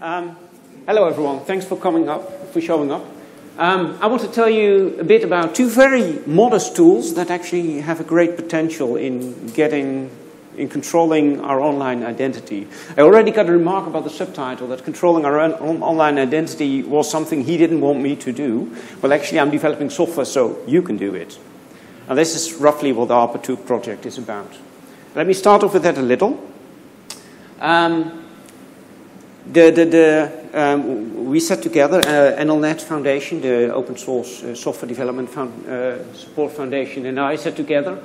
Um, hello, everyone. Thanks for coming up, for showing up. Um, I want to tell you a bit about two very modest tools that actually have a great potential in getting, in controlling our online identity. I already got a remark about the subtitle that controlling our own online identity was something he didn't want me to do. Well, actually, I'm developing software so you can do it. And this is roughly what the ARPA2 project is about. Let me start off with that a little. Um, the, the, the, um, we set together uh, NLNet Foundation, the open source uh, software development found, uh, support foundation, and I set together.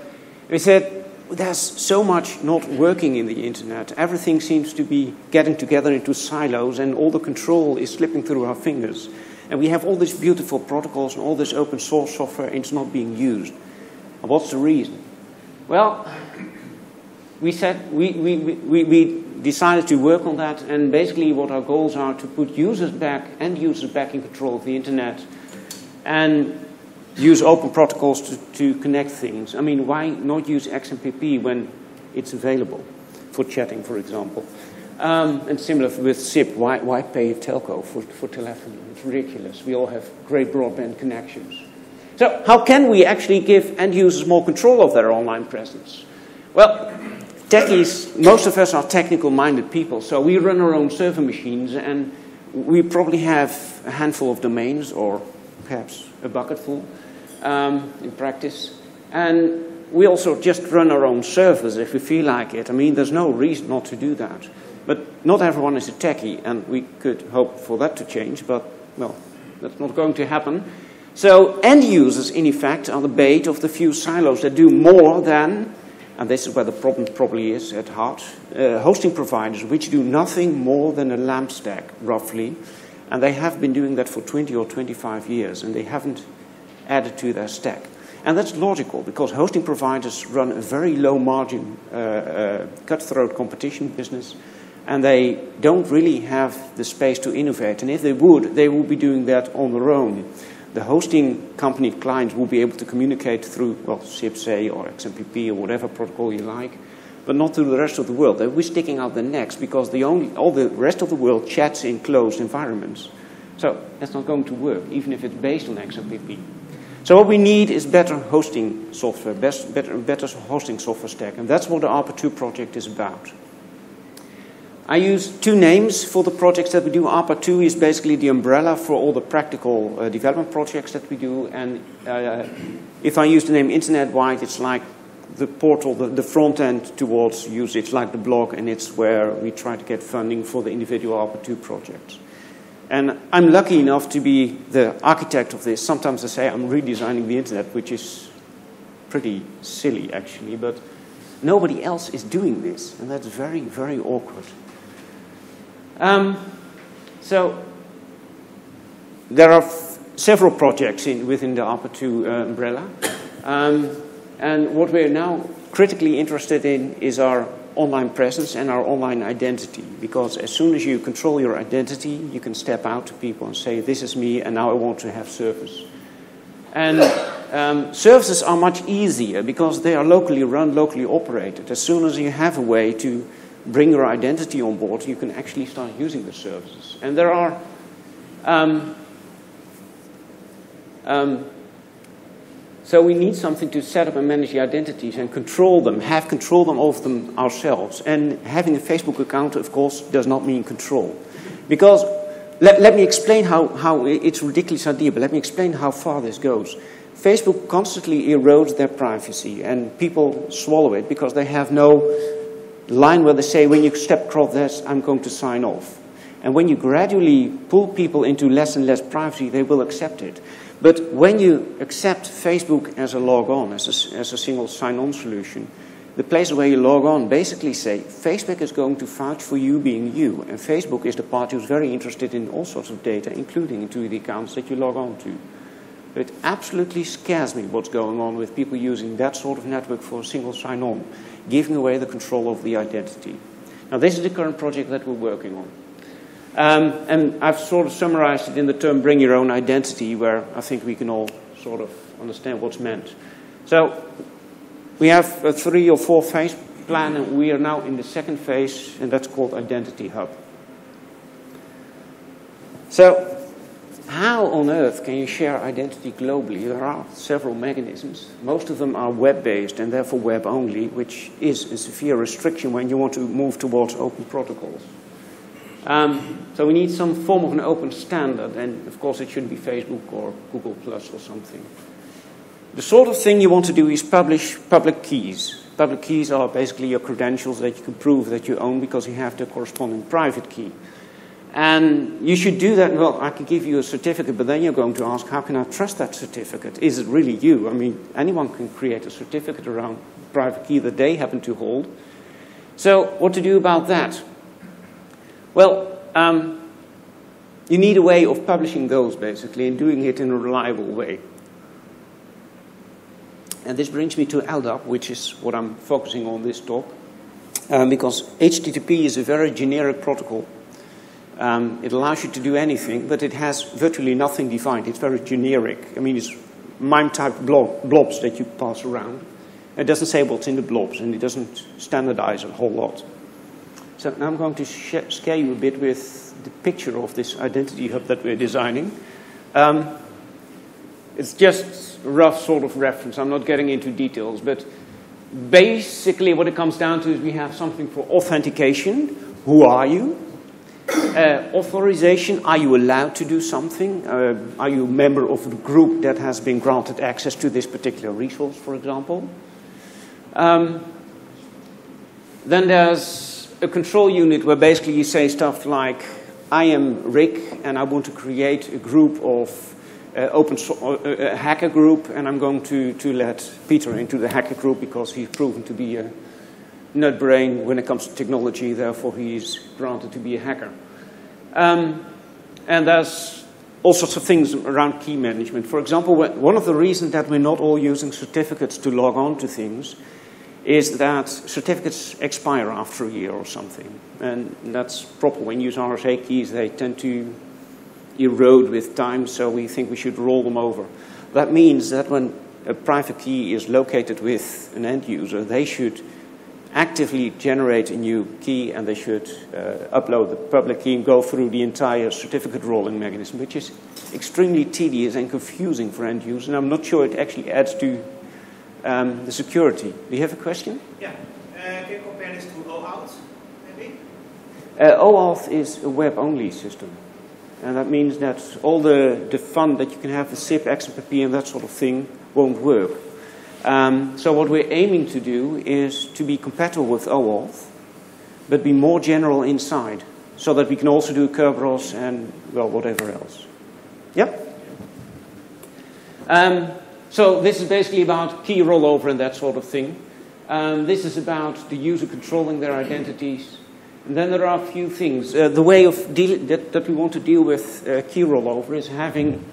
We said, there's so much not working in the internet. Everything seems to be getting together into silos, and all the control is slipping through our fingers. And we have all these beautiful protocols and all this open source software, and it's not being used. And what's the reason? Well, we said we, we, we, we decided to work on that, and basically what our goals are to put users back, end users back in control of the internet, and use open protocols to, to connect things. I mean, why not use XMPP when it's available for chatting, for example? Um, and similar with SIP, why, why pay a telco for, for telephony? It's ridiculous. We all have great broadband connections. So, how can we actually give end users more control of their online presence? Well, techies, most of us are technical minded people, so we run our own server machines and we probably have a handful of domains or perhaps a bucketful um, in practice. And we also just run our own servers if we feel like it. I mean, there's no reason not to do that. But not everyone is a techie, and we could hope for that to change, but, well, that's not going to happen. So end users, in effect, are the bait of the few silos that do more than and this is where the problem probably is at heart, uh, hosting providers which do nothing more than a LAMP stack, roughly, and they have been doing that for 20 or 25 years, and they haven't added to their stack. And that's logical, because hosting providers run a very low margin, uh, uh, cutthroat competition business, and they don't really have the space to innovate. And if they would, they would be doing that on their own the hosting company clients will be able to communicate through, well, SIP-SAY or XMPP or whatever protocol you like, but not through the rest of the world. Be sticking out their necks because the only, all the rest of the world chats in closed environments. So that's not going to work, even if it's based on XMPP. So what we need is better hosting software, best, better, better hosting software stack, and that's what the ARPA2 project is about. I use two names for the projects that we do. ARPA2 is basically the umbrella for all the practical uh, development projects that we do. And uh, if I use the name Internet-wide, it's like the portal, the, the, front end towards usage, like the blog, and it's where we try to get funding for the individual ARPA2 projects. And I'm lucky enough to be the architect of this. Sometimes I say I'm redesigning the Internet, which is pretty silly, actually, but nobody else is doing this, and that's very, very awkward. Um, so there are several projects in, within the ARPA2 uh, umbrella. Um, and what we're now critically interested in is our online presence and our online identity. Because as soon as you control your identity, you can step out to people and say, this is me, and now I want to have service. And um, services are much easier because they are locally run, locally operated. As soon as you have a way to bring your identity on board, you can actually start using the services. And there are um, um, so we need something to set up and manage the identities and control them, have control them over them ourselves. And having a Facebook account, of course, does not mean control. Because, let, let me explain how, how it's a ridiculous idea, but let me explain how far this goes. Facebook constantly erodes their privacy, and people swallow it because they have no line where they say, when you step across this, I'm going to sign off. And when you gradually pull people into less and less privacy, they will accept it. But when you accept Facebook as a log on, as a, as a single sign on solution, the place where you log on basically say Facebook is going to vouch for you being you. And Facebook is the party who's very interested in all sorts of data, including into the accounts that you log on to. It absolutely scares me what's going on with people using that sort of network for a single sign on giving away the control of the identity. Now, this is the current project that we're working on. Um, and I've sort of summarized it in the term bring your own identity, where I think we can all sort of understand what's meant. So, we have a three or four phase plan, and we are now in the second phase, and that's called Identity Hub. So how on earth can you share identity globally? There are several mechanisms. Most of them are web-based and therefore web-only, which is a severe restriction when you want to move towards open protocols. Um, so we need some form of an open standard, and of course it should be Facebook or Google Plus or something. The sort of thing you want to do is publish public keys. Public keys are basically your credentials that you can prove that you own because you have the corresponding private key. And you should do that. Well, I can give you a certificate, but then you're going to ask, how can I trust that certificate? Is it really you? I mean, anyone can create a certificate around private key that they happen to hold. So, what to do about that? Well, um, you need a way of publishing those, basically, and doing it in a reliable way. And this brings me to LDAP, which is what I'm focusing on this talk, um, because HTTP is a very generic protocol. Um, it allows you to do anything, but it has virtually nothing defined. It's very generic. I mean, it's MIME-type blob, blobs that you pass around. It doesn't say what's in the blobs, and it doesn't standardize a whole lot. So now I'm going to scare you a bit with the picture of this identity hub that we're designing. Um, it's just a rough sort of reference. I'm not getting into details, but basically what it comes down to is we have something for authentication. Who are you? Uh, authorization, are you allowed to do something? Uh, are you a member of the group that has been granted access to this particular resource, for example? Um, then there's a control unit where basically you say stuff like, I am Rick and I want to create a group of uh, open so uh, uh, hacker group, and I'm going to, to let Peter into the hacker group because he's proven to be a nut brain when it comes to technology, therefore he's granted to be a hacker. Um, and there's all sorts of things around key management. For example, one of the reasons that we're not all using certificates to log on to things is that certificates expire after a year or something. And that's proper. When you use RSA keys, they tend to erode with time, so we think we should roll them over. That means that when a private key is located with an end user, they should actively generate a new key and they should uh, upload the public key and go through the entire certificate rolling mechanism, which is extremely tedious and confusing for end users. And I'm not sure it actually adds to um, the security. Do you have a question? Yeah. Uh, can you compare this to OAuth, maybe? Uh, OAuth is a web-only system. And that means that all the, the fun that you can have with SIP, XMPP, and that sort of thing won't work. Um, so what we're aiming to do is to be compatible with OAuth, but be more general inside, so that we can also do Kerberos and, well, whatever else. Yep? Um, so this is basically about key rollover and that sort of thing. Um, this is about the user controlling their identities, and then there are a few things. Uh, the way of that, that, we want to deal with uh, key rollover is having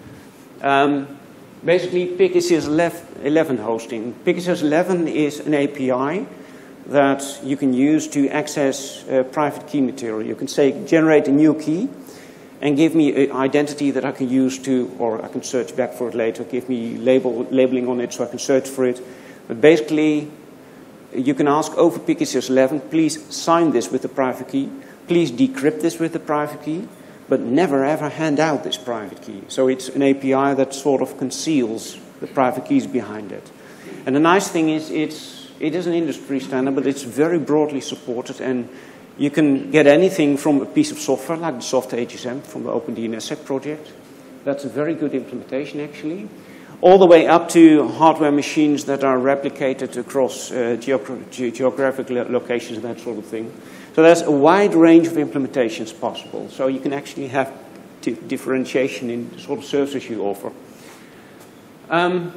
um, basically PKCS 11 hosting. PKCS 11 is an API that you can use to access uh, private key material. You can say, generate a new key and give me an identity that I can use to, or I can search back for it later, give me label, labeling on it so I can search for it. But basically, you can ask over PKCS 11, please sign this with the private key, please decrypt this with the private key, but never ever hand out this private key. So it's an API that sort of conceals the private keys behind it. And the nice thing is it's, it is an industry standard, but it's very broadly supported and you can get anything from a piece of software like the Soft-HSM from the OpenDNSSEC project. That's a very good implementation actually all the way up to hardware machines that are replicated across uh, geogra ge geographic locations and that sort of thing. So there's a wide range of implementations possible. So you can actually have differentiation in the sort of services you offer. Um,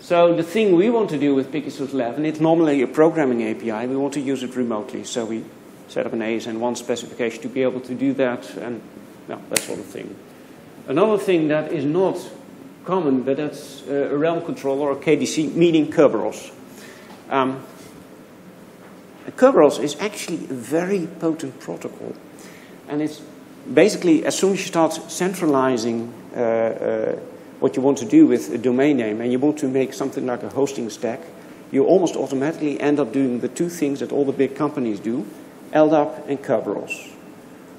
so the thing we want to do with PKCS 11, it's normally a programming API. We want to use it remotely. So we set up an ASN1 specification to be able to do that and that sort of thing. Another thing that is not common, but that's a realm controller or KDC, meaning Kerberos. Um, Kerberos is actually a very potent protocol. And it's basically, as soon as you start centralizing uh, uh, what you want to do with a domain name and you want to make something like a hosting stack, you almost automatically end up doing the two things that all the big companies do, LDAP and Kerberos,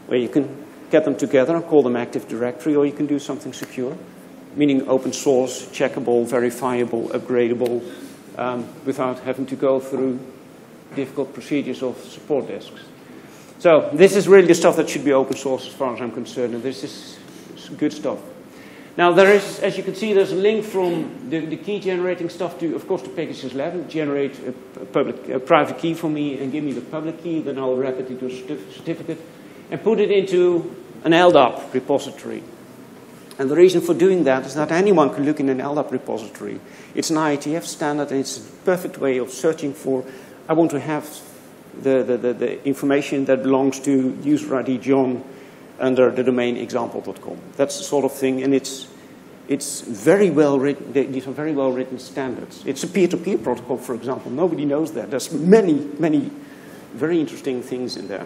where you can get them together and call them Active Directory, or you can do something secure, meaning open source, checkable, verifiable, upgradable, um, without having to go through difficult procedures of support desks. So this is really the stuff that should be open source as far as I'm concerned, and this is good stuff. Now there is, as you can see, there's a link from the, the key generating stuff to, of course, to PKCS 11. Generate a, public, a private key for me and give me the public key. Then I'll wrap it into a certificate and put it into an LDAP repository. And the reason for doing that is that anyone can look in an LDAP repository. It's an IETF standard and it's a perfect way of searching for, I want to have the, the, the, the information that belongs to user ID John under the domain example.com. That's the sort of thing, and it's, it's very well written. These are very well written standards. It's a peer-to-peer protocol, for example. Nobody knows that. There's many, many very interesting things in there.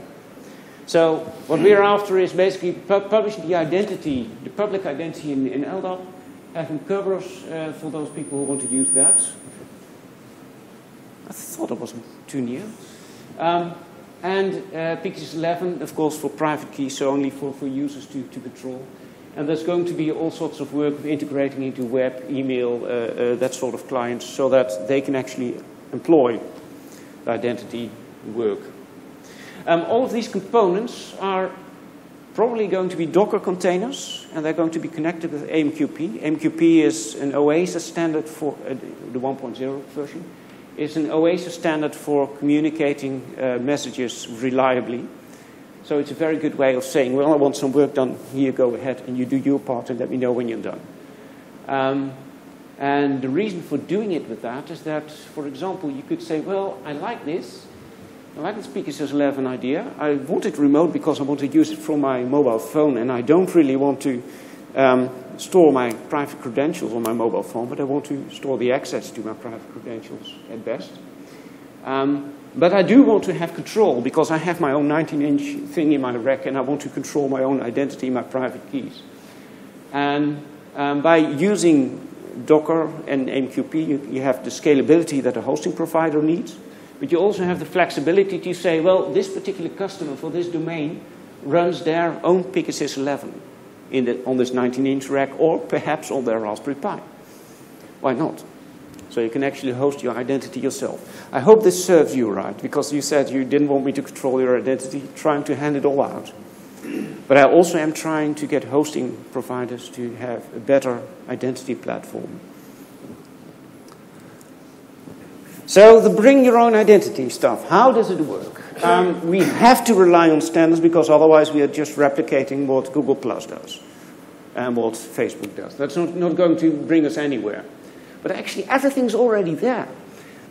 So what we're after is basically pu publishing the identity, the public identity in, in LDAP, having Kerberos uh, for those people who want to use that. I thought it was too near. Um, and uh, PKCS 11, of course, for private keys, so only for, for users to, to control. And there's going to be all sorts of work integrating into web, email, uh, uh, that sort of clients, so that they can actually employ the identity work. Um, all of these components are probably going to be Docker containers, and they're going to be connected with AMQP. AMQP is an OASIS standard for uh, the 1.0 version is an OASIS standard for communicating uh, messages reliably. So it's a very good way of saying, well, I want some work done. Here, go ahead, and you do your part and let me know when you're done. Um, and the reason for doing it with that is that, for example, you could say, well, I like this. I like the PKCS 11 idea. I want it remote because I want to use it from my mobile phone, and I don't really want to um, store my private credentials on my mobile phone, but I want to store the access to my private credentials at best. Um, but I do want to have control because I have my own 19-inch thing in my rack and I want to control my own identity, my private keys. And um, by using Docker and MQP, you, you have the scalability that a hosting provider needs, but you also have the flexibility to say, well, this particular customer for this domain runs their own PKCS 11 the, on this 19-inch rack or perhaps on their Raspberry Pi. Why not? So you can actually host your identity yourself. I hope this serves you right, because you said you didn't want me to control your identity, trying to hand it all out. But I also am trying to get hosting providers to have a better identity platform. So the bring your own identity stuff, how does it work? Um, we have to rely on standards because otherwise we are just replicating what Google Plus does and what Facebook does. That's not, not going to bring us anywhere. But actually, everything's already there.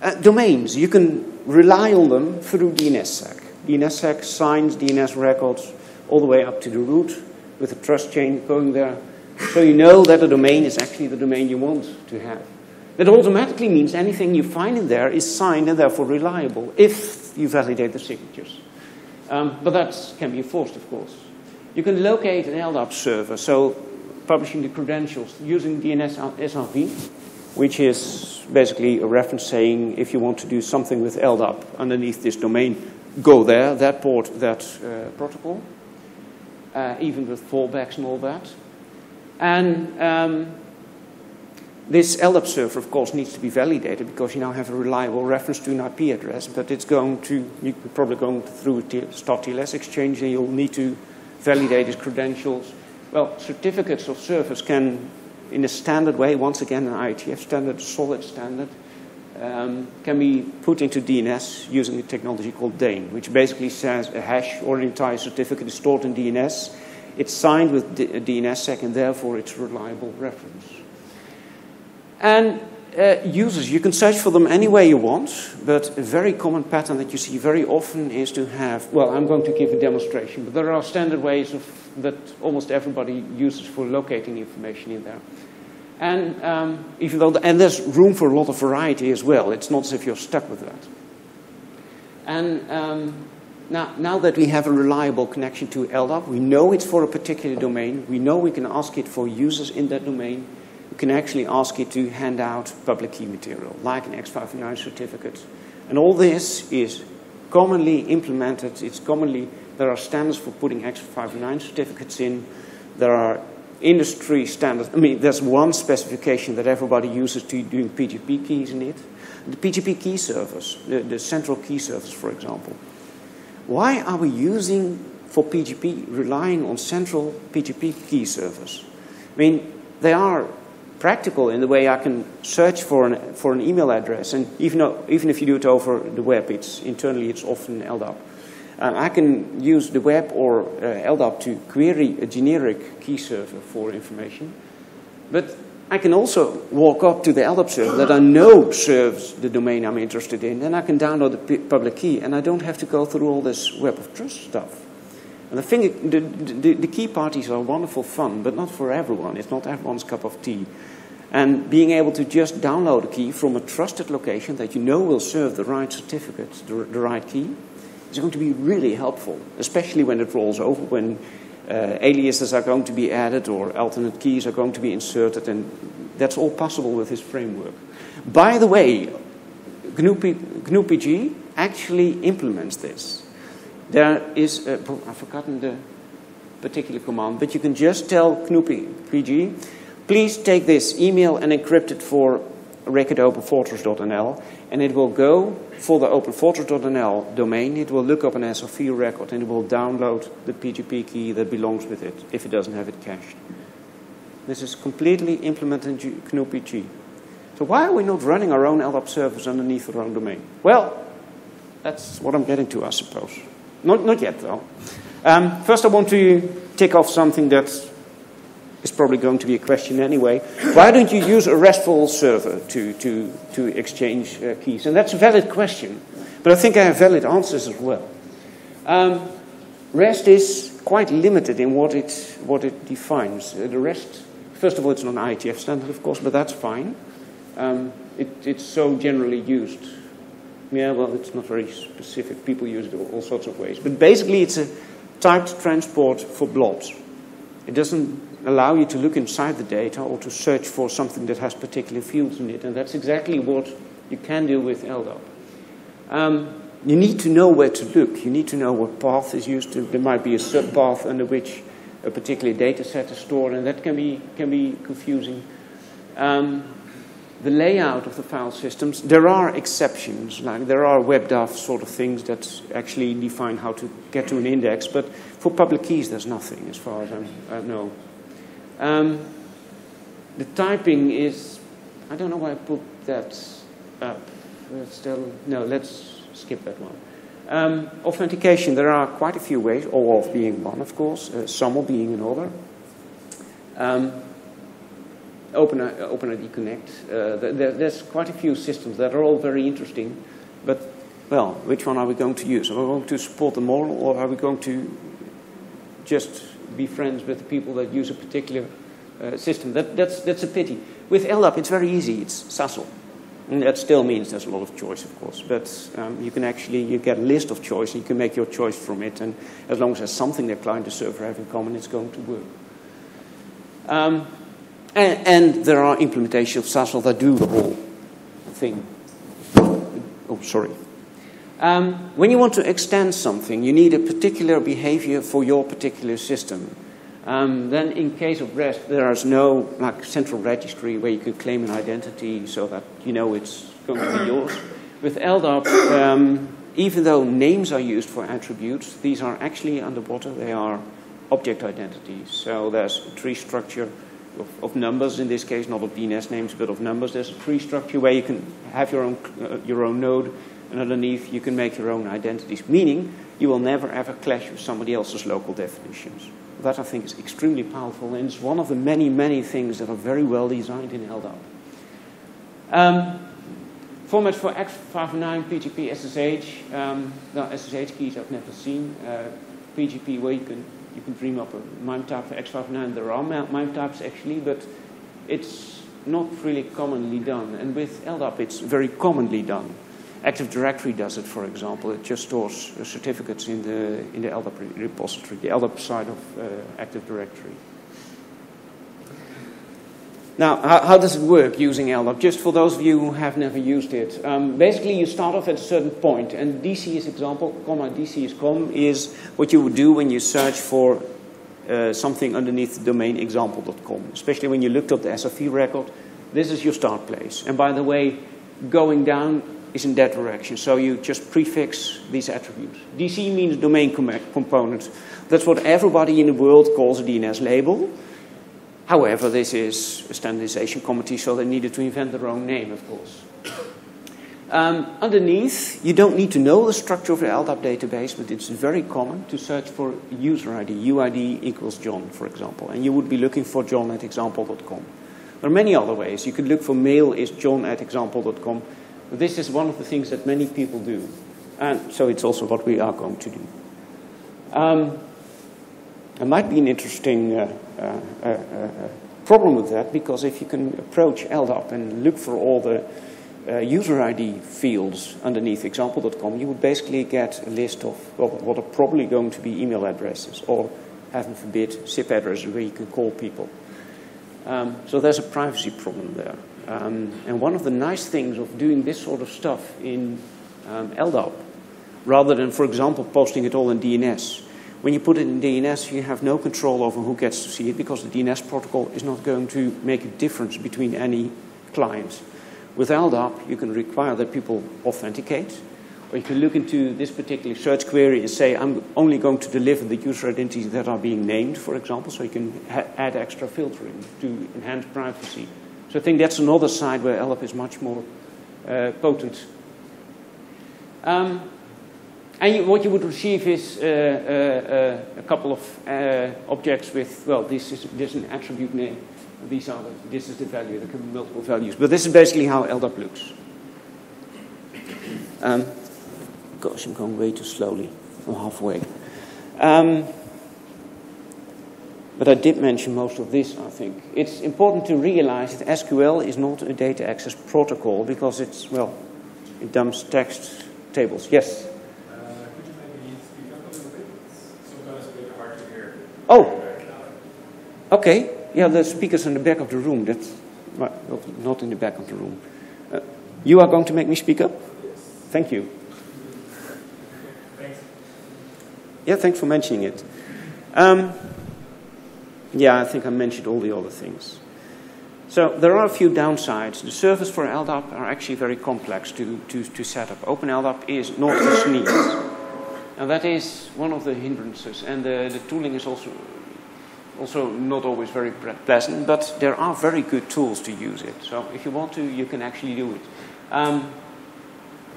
Uh, domains, you can rely on them through DNSSEC. DNSSEC signs DNS records all the way up to the root with a trust chain going there. So you know that the domain is actually the domain you want to have. That automatically means anything you find in there is signed and therefore reliable if you validate the signatures. Um, but that can be enforced, of course. You can locate an LDAP server, so publishing the credentials using DNS SRV, which is basically a reference saying if you want to do something with LDAP underneath this domain, go there, that port, that uh, protocol, uh, even with fallbacks and all that. And um, this LDAP server, of course, needs to be validated because you now have a reliable reference to an IP address, but it's going to, you're probably going through a TLS exchange and you'll need to validate its credentials. Well, certificates of service can, in a standard way, once again an IETF standard, solid standard, um, can be put into DNS using a technology called DANE, which basically says a hash or an entire certificate is stored in DNS. It's signed with DNSSEC and therefore it's a reliable reference. And uh, users, you can search for them any way you want, but a very common pattern that you see very often is to have, well, I'm going to give a demonstration, but there are standard ways of, that almost everybody uses for locating information in there. And um, even though, the, and there's room for a lot of variety as well. It's not as if you're stuck with that. And um, now, now that we have a reliable connection to LDAP, we know it's for a particular domain. We know we can ask it for users in that domain can actually ask it to hand out public key material, like an X509 certificate. And all this is commonly implemented. It's commonly, there are standards for putting X509 certificates in. There are industry standards. I mean, there's one specification that everybody uses to doing PGP keys in it. The PGP key service, the, the central key service, for example. Why are we using for PGP relying on central PGP key service? I mean, they are practical in the way I can search for an, for an email address, and even, though, even if you do it over the web, it's internally it's often LDAP. Um, I can use the web or uh, LDAP to query a generic key server for information, but I can also walk up to the LDAP server that I know serves the domain I'm interested in, and I can download the public key, and I don't have to go through all this web of trust stuff. And the, the, the, key parties are wonderful fun, but not for everyone. It's not everyone's cup of tea. And being able to just download a key from a trusted location that you know will serve the right certificate, the, the right key, is going to be really helpful, especially when it rolls over, when uh, aliases are going to be added or alternate keys are going to be inserted, and that's all possible with this framework. By the way, GNU, PG actually implements this. There is, a, I've forgotten the particular command, but you can just tell GNU PG, please take this email and encrypt it for record openfortress.nl, and it will go for the openfortress.nl domain. It will look up an SRV record and it will download the PGP key that belongs with it if it doesn't have it cached. This is completely implemented in GNU PG. So why are we not running our own LDAP servers underneath our own domain? Well, that's what I'm getting to, I suppose. Not, not yet, though. Um, first, I want to tick off something that is probably going to be a question anyway. Why don't you use a RESTful server to, to, to exchange uh, keys? And that's a valid question, but I think I have valid answers as well. Um, REST is quite limited in what it, what it defines. Uh, the REST, first of all, it's not an IETF standard, of course, but that's fine. Um, it, it's so generally used. Yeah, well, it's not very specific. People use it all, sorts of ways. But basically, it's a typed transport for blobs. It doesn't allow you to look inside the data or to search for something that has particular fields in it. And that's exactly what you can do with LDAP. Um, you need to know where to look. You need to know what path is used. To, there might be a subpath under which a particular data set is stored, and that can be, can be confusing. Um, the layout of the file systems, there are exceptions, like there are WebDAV sort of things that actually define how to get to an index, but for public keys there's nothing as far as I know. Um, the typing is, I don't know why I put that up. still, no, let's skip that one. Um, authentication, there are quite a few ways, OAuth being one, of course, uh, SAML being another. Um, Open, OpenID Connect. Uh, there, there's quite a few systems that are all very interesting, but, well, which one are we going to use? Are we going to support them all, or are we going to just be friends with the people that use a particular uh, system. That, that's, that's a pity. With LDAP, it's very easy. It's SASL. And that still means there's a lot of choice, of course. But um, you can actually you get a list of choice, and you can make your choice from it. And as long as there's something that client and server have in common, it's going to work. Um, and, and, there are implementations of SASL that do the whole thing. Oh, sorry. Um, when you want to extend something, you need a particular behavior for your particular system. Um, then in case of REST, there is no like central registry where you could claim an identity so that you know it's going to be yours. With LDAP, um, even though names are used for attributes, these are actually underwater. They are object identities. So there's a tree structure of, of, numbers in this case, not of DNS names, but of numbers. There's a tree structure where you can have your own, uh, your own node and underneath you can make your own identities, meaning you will never ever clash with somebody else's local definitions. That I think is extremely powerful and it's one of the many, many things that are very well designed in LDAP. Um, format for X509 PGP SSH. Um, no, SSH keys I've never seen. Uh, PGP where you can, you can dream up a MIME type for X509. There are MIME types actually, but it's not really commonly done. And with LDAP it's very commonly done. Active Directory does it, for example. It just stores certificates in the, in the LDAP repository, the LDAP side of uh, Active Directory. Now, how, how, does it work using LDAP? Just for those of you who have never used it. Um, basically, you start off at a certain point, and DC is example, comma, DC is com, is what you would do when you search for uh, something underneath domain example.com. Especially when you looked up the SRV record, this is your start place. And by the way, going down is in that direction. So you just prefix these attributes. DC means domain com component. That's what everybody in the world calls a DNS label. However, this is a standardization committee, so they needed to invent their own name, of course. Um, underneath, you don't need to know the structure of the LDAP database, but it's very common to search for user ID, UID equals John, for example. And you would be looking for John at example.com. There are many other ways. You could look for mail is john at example.com. This is one of the things that many people do. And so it's also what we are going to do. Um, there might be an interesting uh, uh, uh, problem with that because if you can approach LDAP and look for all the uh, user ID fields underneath example.com, you would basically get a list of well, what are probably going to be email addresses or, heaven forbid, SIP addresses where you can call people. Um, so there's a privacy problem there. Um, and one of the nice things of doing this sort of stuff in um, LDAP, rather than, for example, posting it all in DNS, when you put it in DNS, you have no control over who gets to see it because the DNS protocol is not going to make a difference between any clients. With LDAP, you can require that people authenticate, or you can look into this particular search query and say, I'm only going to deliver the user identities that are being named, for example, so you can add extra filtering to enhance privacy. So I think that's another side where LDAP is much more uh, potent. Um, and you, what you would receive is uh, uh, uh, a couple of uh, objects with, well, this is, this an attribute name. These are the, this is the value. There can be multiple values. But this is basically how LDAP looks. Um, gosh, I'm going way too slowly. I'm halfway. Um, but I did mention most of this, I think. It's important to realize that SQL is not a data access protocol because it's, well, it dumps text tables. Yes? Oh, okay. Yeah, the speaker's in the back of the room. That's well, not in the back of the room. Uh, you are going to make me speak up? Yes. Thank you. Thanks. Yeah, thanks for mentioning it. Um, yeah, I think I mentioned all the other things. So there are a few downsides. The servers for LDAP are actually very complex to, to, to set up. Open LDAP is not a sneeze. And that is one of the hindrances. And the, the tooling is also, also not always very pleasant, but there are very good tools to use it. So if you want to, you can actually do it. Um,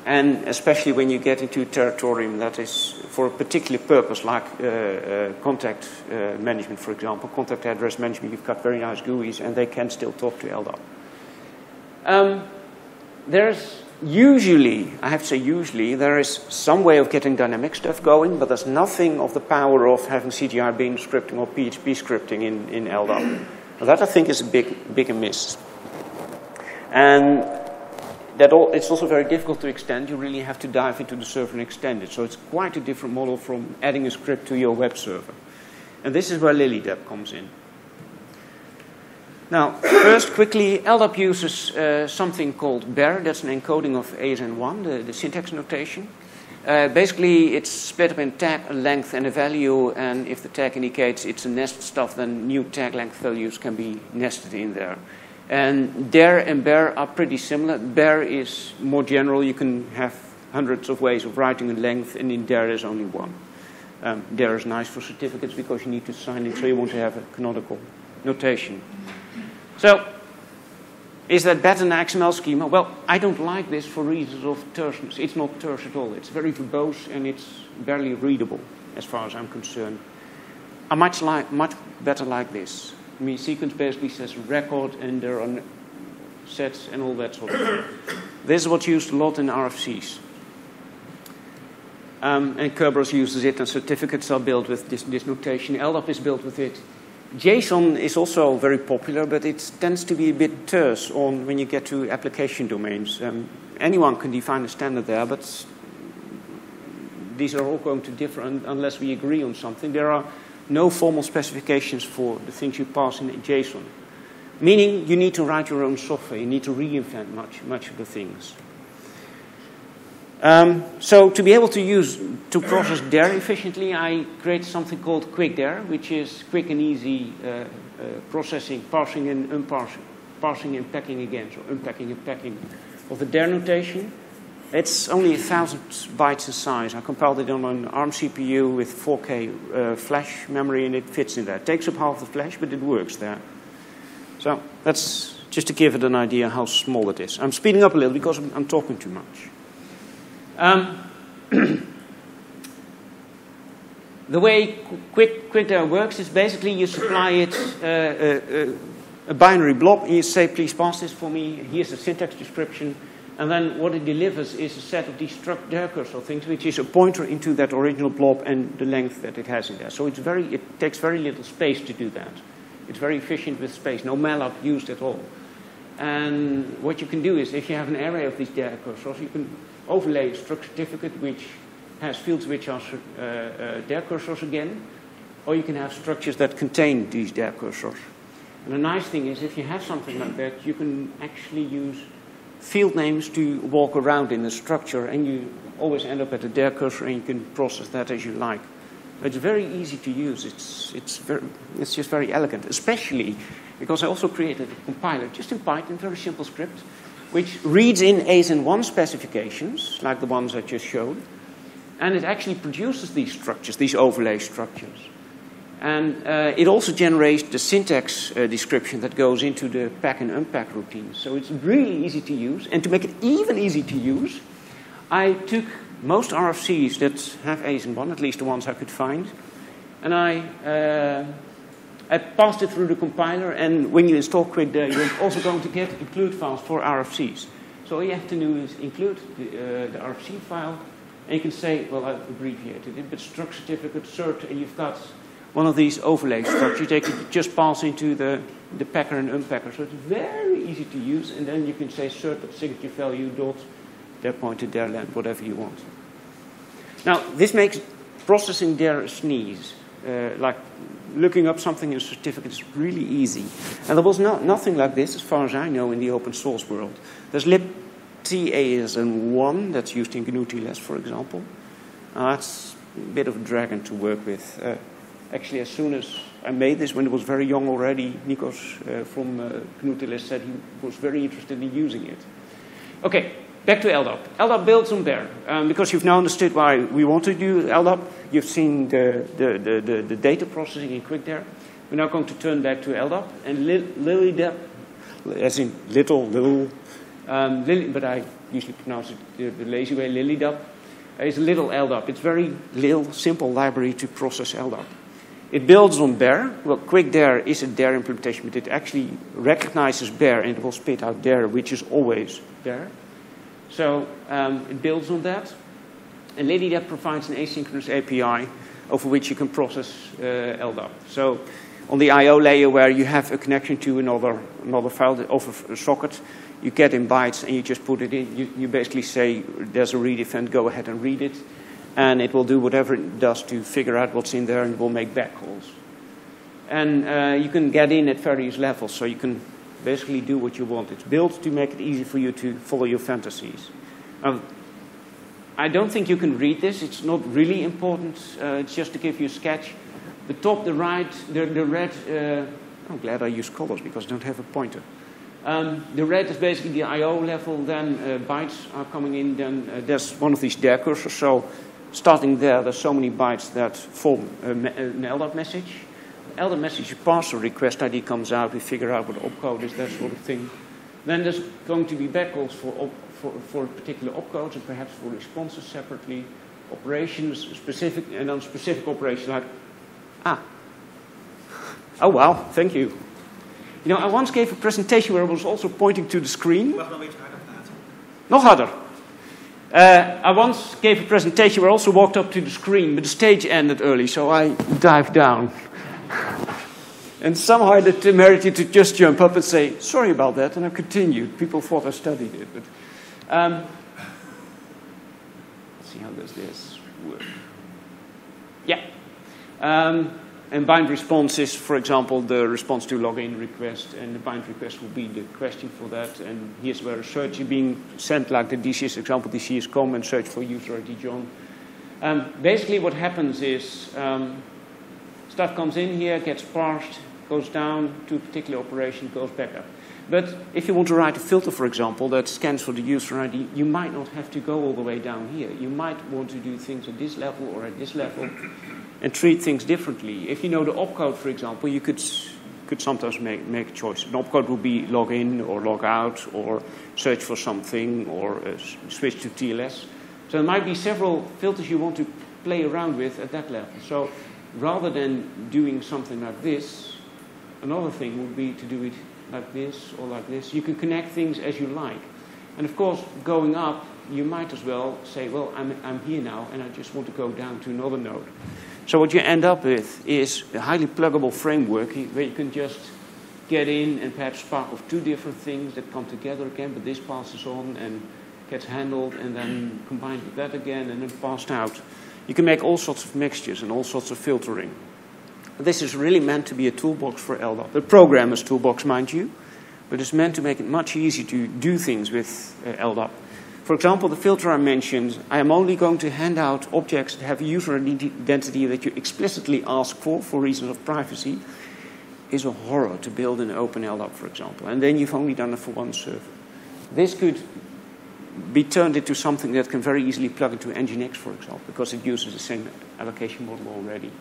and especially when you get into a territorium that is for a particular purpose, like uh, uh, contact uh, management, for example, contact address management, you've got very nice GUIs, and they can still talk to LDAP. Um, there's usually, I have to say usually, there is some way of getting dynamic stuff going, but there's nothing of the power of having CGI bin scripting or PHP scripting in, in LDAP. that I think is a big, big miss. And that all, it's also very difficult to extend. You really have to dive into the server and extend it. So it's quite a different model from adding a script to your web server. And this is where LillyDAP comes in. Now, first, quickly, LDAP uses uh, something called BER. That's an encoding of ASN1, the, the syntax notation. Uh, basically, it's split up in tag, length, and a value. And if the tag indicates it's a nested stuff, then new tag length values can be nested in there. And DER and BER are pretty similar. BER is more general. You can have hundreds of ways of writing a length, and in DER there's only one. Um, is nice for certificates because you need to sign it, so you want to have a canonical notation. So, is that better than XML schema? Well, I don't like this for reasons of terseness. It's not terse at all. It's very verbose and it's barely readable, as far as I'm concerned. I much like much better like this. I mean, sequence basically says record and there are sets and all that sort of thing. This is what's used a lot in RFCs. Um, and Kerberos uses it, and certificates are built with this, this notation. LDAP is built with it. JSON is also very popular, but it tends to be a bit terse on when you get to application domains. Um, anyone can define a standard there, but these are all going to differ un unless we agree on something. There are no formal specifications for the things you pass in JSON. meaning you need to write your own software. You need to reinvent much, much of the things. Um, so to be able to use to process DER efficiently, I created something called Quick DER, which is quick and easy uh, uh, processing, parsing and unparsing, parsing and packing again, so unpacking and packing of the DER notation. It's only a thousand bytes in size. I compiled it on an ARM CPU with 4K uh, flash memory, and it fits in there. It takes up half the flash, but it works there. So that's just to give it an idea how small it is. I'm speeding up a little because I'm, I'm talking too much. Um, the way Quick, QuickDARE works is basically you supply it uh, a, uh, uh, a, binary blob and you say, please pass this for me. Here's the syntax description. And then what it delivers is a set of these struct dercursor things, which is a pointer into that original blob and the length that it has in there. So it's very, it takes very little space to do that. It's very efficient with space, no malloc used at all. And what you can do is, if you have an array of these dercursors, you can overlay struct certificate which has fields which are uh, uh, dercursors again, or you can have structures that contain these dercursors. And the nice thing is, if you have something like that, you can actually use field names to walk around in the structure, and you always end up at a cursor and you can process that as you like. It's very easy to use. It's, it's, very, it's just very elegant, especially because I also created a compiler just in Python, very simple script, which reads in ASN1 specifications, like the ones I just showed, and it actually produces these structures, these overlay structures. And uh, it also generates the syntax uh, description that goes into the pack and unpack routines. So it's really easy to use. And to make it even easy to use, I took most RFCs that have ASN1, at least the ones I could find, and I, uh, I passed it through the compiler. And when you install Quick DER, you're also going to get include files for RFCs. So all you have to do is include the, uh, the RFC file, and you can say, well, I've abbreviated it, but struct certificate, cert, and you've got one of these overlay structures. They can just pass into the, the packer and unpacker. So it's very easy to use, and then you can say cert.signature value dot their pointed their land, whatever you want. Now, this makes processing DER sneeze, uh, like looking up something in a certificate is really easy. And there was no, nothing like this, as far as I know, in the open source world. There's libtasn1 that's used in GNU-TLS, for example. Uh, that's a bit of a dragon to work with. Uh, actually, as soon as I made this, when it was very young already, Nikos uh, from uh, GNU-TLS said he was very interested in using it. Okay, Back to LDAP. LDAP builds on there. Um, because you've now understood why we want to do LDAP. You've seen the, the, the, the, the data processing in Quick DER. We're now going to turn back to LDAP. And li LillyDAP, as in little, little, um, Lily, but I usually pronounce it the, the lazy way, LillyDAP, is a little LDAP. It's very little, simple library to process LDAP. It builds on BER. Well, Quick DER is a DER implementation, but it actually recognizes BER and it will spit out DER, which is always BER. So um, it builds on that. And LillyDAP provides an asynchronous API over which you can process uh, LDAP. So on the I.O. layer where you have a connection to another, another file over a socket, you get in bytes and you just put it in. You, you basically say there's a read event, go ahead and read it. And it will do whatever it does to figure out what's in there and will make back calls. And uh, you can get in at various levels. So you can basically do what you want. It's built to make it easy for you to follow your fantasies. Um, I don't think you can read this. It's not really important. Uh, it's just to give you a sketch. The top, the right, the, the red. Uh, I'm glad I use colors because I don't have a pointer. Um, the red is basically the I/O level. Then uh, bytes are coming in. Then uh, there's one of these dercursors. So starting there, there's so many bytes that form an LDAP message. LDAP message pass a request ID comes out, we figure out what opcode is, that sort of thing. Then there's going to be backcalls for, op, for, for particular opcodes and perhaps for responses separately, operations specific, and then specific operations like, ah, oh wow, thank you. You know, I once gave a presentation where I was also pointing to the screen. Nog harder. Uh, I once gave a presentation where I also walked up to the screen, but the stage ended early, so I dived down. And somehow I had the temerity to just jump up and say, sorry about that, and I continued. People thought I studied it. But, um, let's see how does this work. Yeah. Um, and bind response is, for example, the response to login request, and the bind request will be the question for that. And here's where a search is being sent, like the DCS example, DCS.com, and search for user ID John. Um, basically, what happens is um, stuff comes in here, gets parsed, goes down to a particular operation, goes back up. But if you want to write a filter, for example, that scans for the user ID, you might not have to go all the way down here. You might want to do things at this level or at this level and treat things differently. If you know the opcode, for example, you could, could sometimes make, make a choice. An opcode would be log in or log out or search for something or uh, switch to TLS. So there might be several filters you want to play around with at that level. So rather than doing something like this, another thing would be to do it like this or like this. You can connect things as you like. And of course, going up, you might as well say, well, I'm, I'm here now and I just want to go down to another node. So what you end up with is a highly pluggable framework where you can just get in and perhaps spark off two different things that come together again, but this passes on and gets handled and then combined with that again and then passed out. You can make all sorts of mixtures and all sorts of filtering. This is really meant to be a toolbox for LDAP. A programmer's toolbox, mind you, but it's meant to make it much easier to do things with uh, LDAP. For example, the filter I mentioned, I am only going to hand out objects that have a user identity that you explicitly ask for for reasons of privacy, is a horror to build an OpenLDAP, for example. And then you've only done it for one server. This could be turned into something that can very easily plug into Nginx, for example, because it uses the same allocation model already.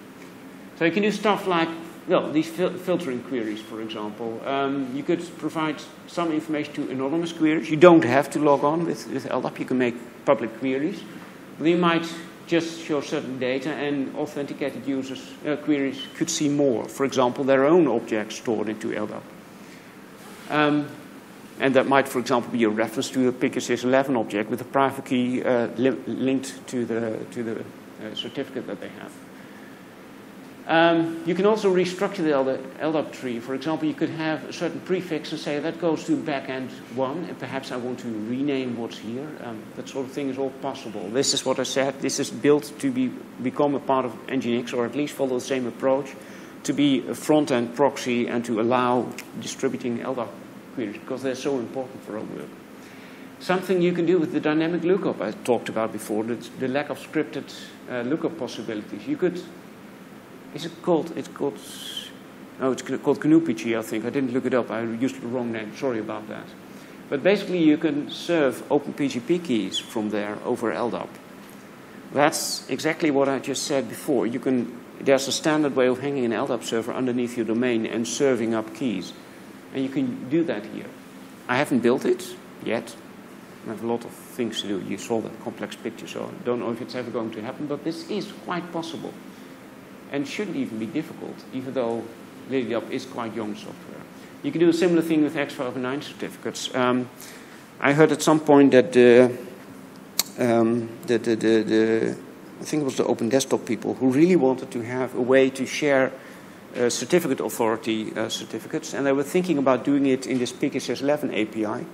So you can do stuff like well, these fil filtering queries, for example. Um, you could provide some information to anonymous queries. You don't have to log on with, with LDAP. You can make public queries. They might just show certain data, and authenticated users' uh, queries could see more. For example, their own objects stored into LDAP. Um, and that might, for example, be a reference to a PKCS 11 object with a private key uh, li linked to the, to the uh, certificate that they have. Um, you can also restructure the LDAP tree. For example, you could have a certain prefix and say that goes to backend one, and perhaps I want to rename what's here. Um, that sort of thing is all possible. This is what I said. This is built to be, become a part of Nginx, or at least follow the same approach, to be a front-end proxy and to allow distributing LDAP queries, because they're so important for our work. Something you can do with the dynamic lookup I talked about before, the, the lack of scripted uh, lookup possibilities. You could is it called? It's called. Oh, it's called GNU-PG, I think. I didn't look it up. I used the wrong name. Sorry about that. But basically, you can serve OpenPGP keys from there over LDAP. That's exactly what I just said before. You can. There's a standard way of hanging an LDAP server underneath your domain and serving up keys, and you can do that here. I haven't built it yet. I have a lot of things to do. You saw that complex picture, so I don't know if it's ever going to happen, but this is quite possible and shouldn't even be difficult, even though LillyDAP is quite young software. You can do a similar thing with X509 certificates. Um, I heard at some point that the, um, the, the, the, the, I think it was the Open Desktop people who really wanted to have a way to share uh, certificate authority uh, certificates, and they were thinking about doing it in this PKCS 11 API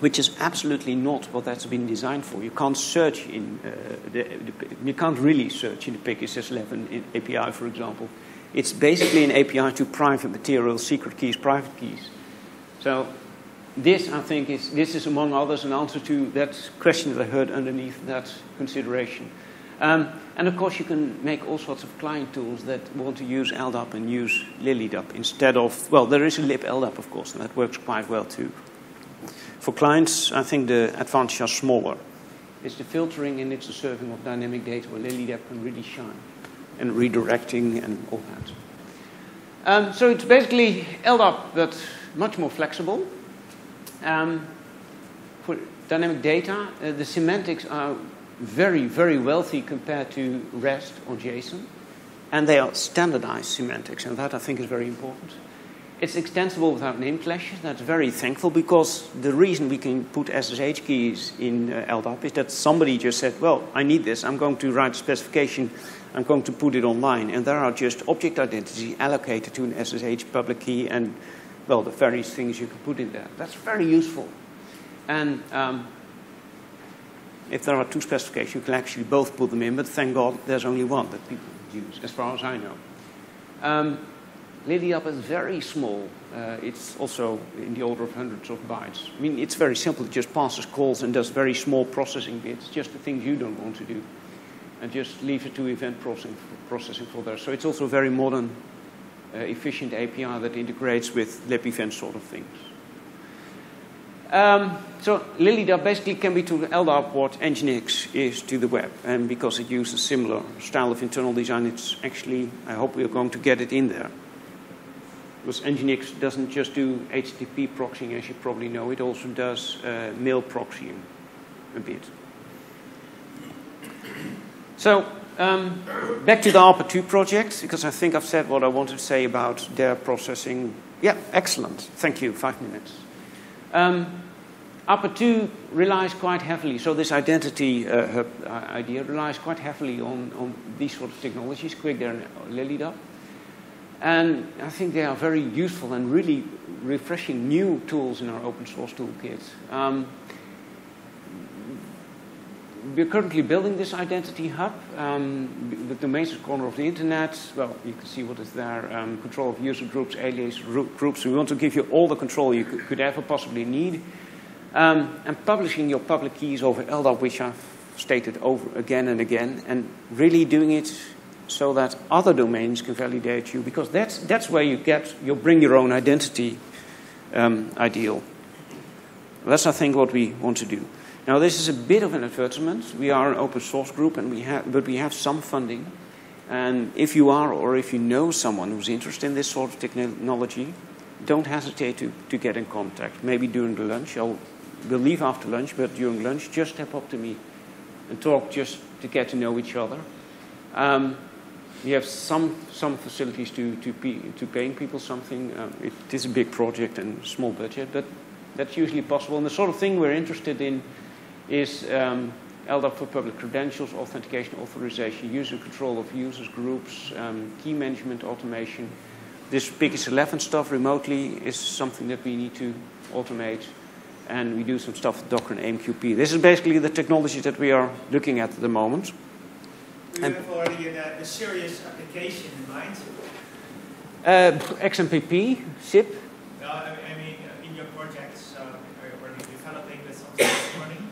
which is absolutely not what that's been designed for. You can't search in, uh, the, the, you can't really search in the PKCS 11 API, for example. It's basically an API to private material, secret keys, private keys. So this, I think, is, this is among others an answer to that question that I heard underneath that consideration. Um, and of course, you can make all sorts of client tools that want to use LDAP and use LillyDAP instead of, well, there is a liblDAP, of course, and that works quite well too. For clients, I think the advantages are smaller. It's the filtering and it's the serving of dynamic data where LillyDAP can really shine. And redirecting and all that. Um, so it's basically LDAP, but much more flexible. Um, for dynamic data, uh, the semantics are very, very wealthy compared to REST or JSON. And they are standardized semantics, and that I think is very important. It's extensible without name clashes. That's very thankful because the reason we can put SSH keys in uh, LDAP is that somebody just said, well, I need this. I'm going to write a specification. I'm going to put it online. And there are just object identities allocated to an SSH public key and, well, the various things you can put in there. That's very useful. And um, if there are two specifications, you can actually both put them in, but thank God there's only one that people use, as far as I know. Um, LillyDAP is very small. Uh, it's also in the order of hundreds of bytes. I mean, it's very simple. It just passes calls and does very small processing bits, just the things you don't want to do, and just leaves it to event processing, processing for that. So it's also a very modern, uh, efficient API that integrates with libevent sort of things. Um, so LillyDAP basically can be to LDAP what Nginx is to the web. And because it uses a similar style of internal design, it's actually, I hope we're going to get it in there. Because Nginx doesn't just do HTTP proxying, as you probably know, it also does uh, mail proxying a bit. So, um, back to the ARPA2 project, because I think I've said what I wanted to say about their processing. Yeah, excellent. Thank you. Five minutes. Um, ARPA2 relies quite heavily, so this identity uh, uh, idea relies quite heavily on, on these sort of technologies, Quick DER and LillyDAP. And I think they are very useful and really refreshing new tools in our open source toolkit. Um, we're currently building this identity hub. Um, the domains corner of the internet. Well, you can see what is there. Um, control of user groups, alias groups. We want to give you all the control you could, ever possibly need. Um, and publishing your public keys over LDAP, which I've stated over again and again, and really doing it so that other domains can validate you, because that's, that's where you get your bring your own identity um, ideal. That's, I think, what we want to do. Now, this is a bit of an advertisement. We are an open source group, and we have, but we have some funding. And if you are, or if you know someone who's interested in this sort of technology, don't hesitate to, to get in contact. Maybe during the lunch. I'll, we'll leave after lunch, but during lunch, just step up to me and talk just to get to know each other. Um, we have some, some facilities to, to, pay, to paying people something. Um, it is a big project and small budget, but that's usually possible. And the sort of thing we're interested in is um, LDAP for public credentials, authentication, authorization, user control of users groups, um, key management automation. This PKCS 11 stuff remotely is something that we need to automate. And we do some stuff with Docker and AMQP. This is basically the technology that we are looking at at the moment. You and have already a, a, serious application in mind? Uh, XMPP, SIP. Uh, I mean, uh, in your projects, uh, are you developing running?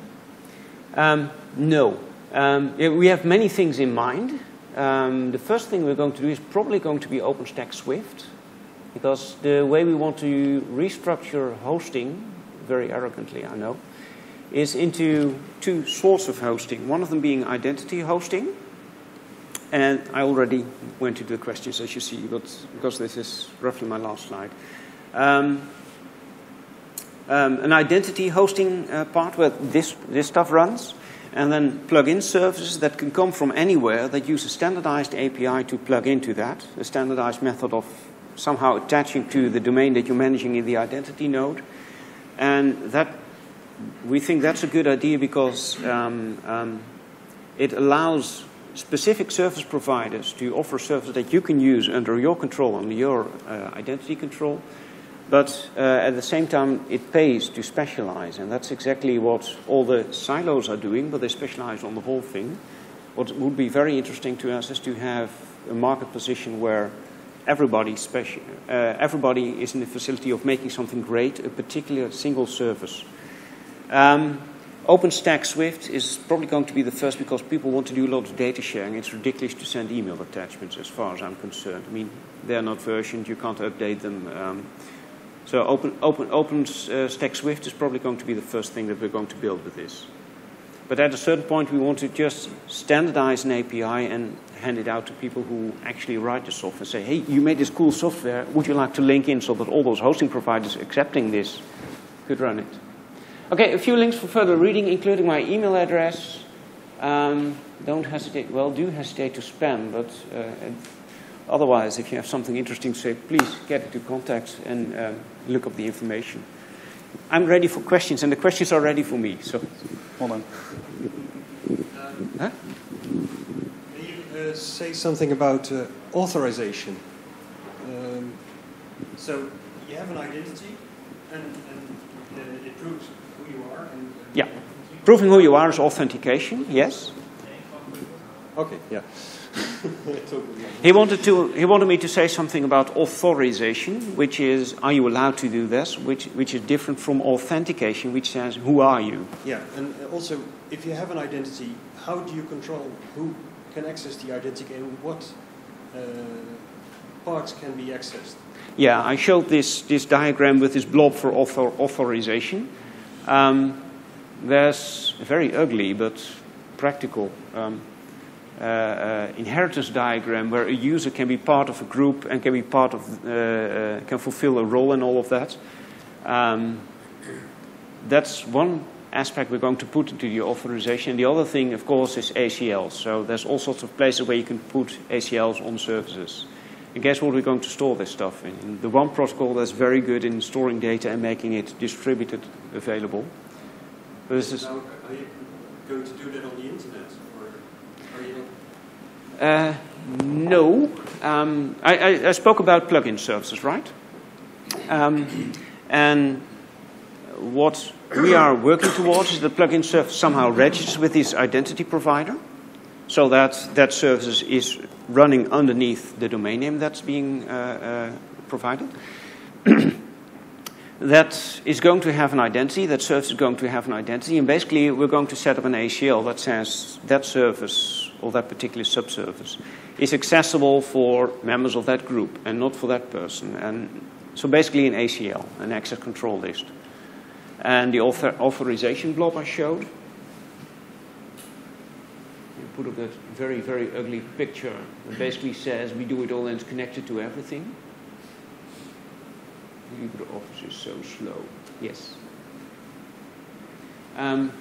Um, no. Um, yeah, we have many things in mind. Um, the first thing we're going to do is probably going to be OpenStack Swift, because the way we want to restructure hosting, very arrogantly, I know, is into two sorts of hosting. One of them being identity hosting, and I already went into the questions, as you see, but because this is roughly my last slide. Um, um, an identity hosting uh, part where this, this stuff runs, and then plug-in services that can come from anywhere that use a standardized API to plug into that, a standardized method of somehow attaching to the domain that you're managing in the identity node. And that we think that's a good idea because um, um it allows specific service providers to offer services that you can use under your control, under your uh, identity control. But uh, at the same time, it pays to specialize, and that's exactly what all the silos are doing, but they specialize on the whole thing. What would be very interesting to us is to have a market position where everybody, uh, everybody is in the facility of making something great, a particular single service. Um, OpenStack Swift is probably going to be the first because people want to do a lot of data sharing. It's ridiculous to send email attachments, as far as I'm concerned. I mean, they're not versioned, you can't update them. Um, so Open, Open, OpenStack Swift is probably going to be the first thing that we're going to build with this. But at a certain point, we want to just standardize an API and hand it out to people who actually write the software. Say, hey, you made this cool software. Would you like to link in so that all those hosting providers accepting this could run it? Okay, a few links for further reading, including my email address. Um, don't hesitate, well, do hesitate to spam, but uh, otherwise, if you have something interesting to say, please get into contact and um, look up the information. I'm ready for questions, and the questions are ready for me, so hold on. huh? Can you uh, say something about uh, authorization? Um, so you have an identity, and, and uh, it proves you are? And, yeah. Proving who you are is authentication, yes. Okay, yeah. he wanted to. He wanted me to say something about authorization, which is, are you allowed to do this? Which which is different from authentication, which says, who are you? Yeah, and also, if you have an identity, how do you control who can access the identity and what uh, parts can be accessed? Yeah, I showed this this diagram with this blob for author, authorization. Um, there's a very ugly but practical. Um, uh, uh, inheritance diagram where a user can be part of a group and can be part of, uh, uh, can fulfill a role in all of that. Um, that's one aspect we're going to put into the authorization. The other thing, of course, is ACLs. So there's all sorts of places where you can put ACLs on services. And guess what we're going to store this stuff in? in the one protocol that's very good in storing data and making it distributed available. Now, are you going to do that on the internet? Uh, no. Um, I, I, I, spoke about plugin services, right? Um, and what we are working towards is the plugin service somehow registers with this identity provider so that that service is running underneath the domain name that's being uh, uh, provided. that is going to have an identity, that service is going to have an identity, and basically we're going to set up an ACL that says that service or that particular subservice is accessible for members of that group and not for that person. And so basically an ACL, an access control list. And the author authorization blob I showed. You put up that very, very ugly picture that basically says we do it all and it's connected to everything. LibreOffice is so slow. Yes. Um,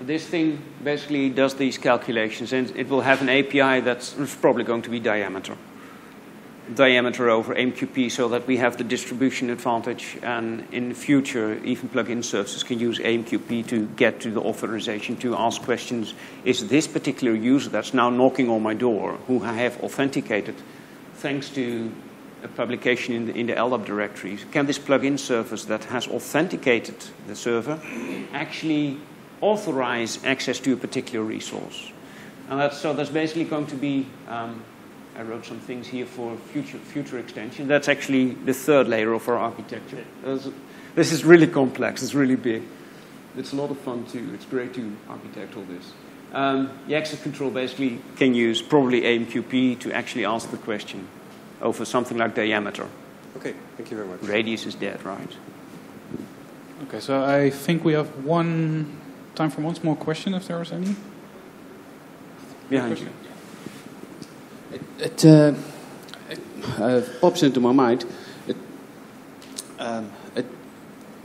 this thing basically does these calculations, and it will have an API that's probably going to be diameter. Diameter over AMQP so that we have the distribution advantage, and in the future, even plugin services can use AMQP to get to the authorization to ask questions. Is this particular user that's now knocking on my door, who I have authenticated thanks to a publication in the, in the LDAP directory, can this plugin service that has authenticated the server actually authorize access to a particular resource. And that's, so that's basically going to be, um, I wrote some things here for future, future extension. That's actually the third layer of our architecture. This is really complex, it's really big. It's a lot of fun too. It's great to architect all this. Um, the access control basically can use probably AMQP to actually ask the question over something like diameter. Okay, thank you very much. Radius is dead, right? Okay, so I think we have one time for one small question, if there is any. Behind you. It, it, uh, it uh, pops into my mind. It, um,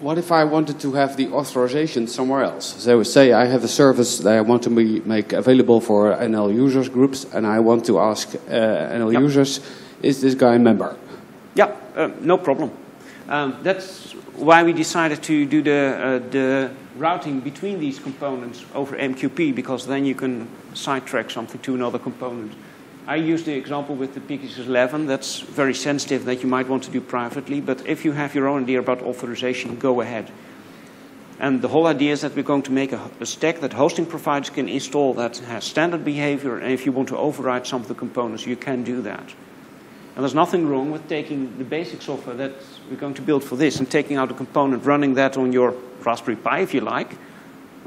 what if I wanted to have the authorization somewhere else? So say I have a service that I want to be, make available for NL users groups, and I want to ask uh, NL yep. users, is this guy a member? Yeah, uh, no problem. Um, that's why we decided to do the, uh, the routing between these components over AMQP because then you can sidetrack something to another component. I use the example with the PKCS 11 that's very sensitive that you might want to do privately, but if you have your own idea about authorization, go ahead. And the whole idea is that we're going to make a, a, stack that hosting providers can install that has standard behavior, and if you want to override some of the components, you can do that. And there's nothing wrong with taking the basic software that we're going to build for this and taking out a component, running that on your Raspberry Pi if you like.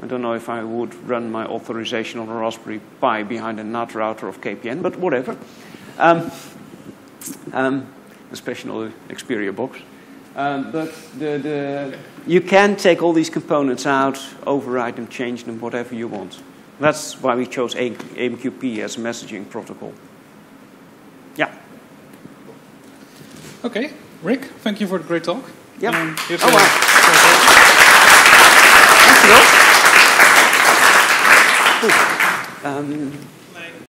I don't know if I would run my authorization on a Raspberry Pi behind a NAT router of KPN, but whatever. Um, um, especially on the Experia box. Um, but the, the, you can take all these components out, override them, change them, whatever you want. That's why we chose AMQP as a messaging protocol. Yeah. Okay, Rick, thank you for the great talk. Yeah. Um, oh, wow. Thank you. Um,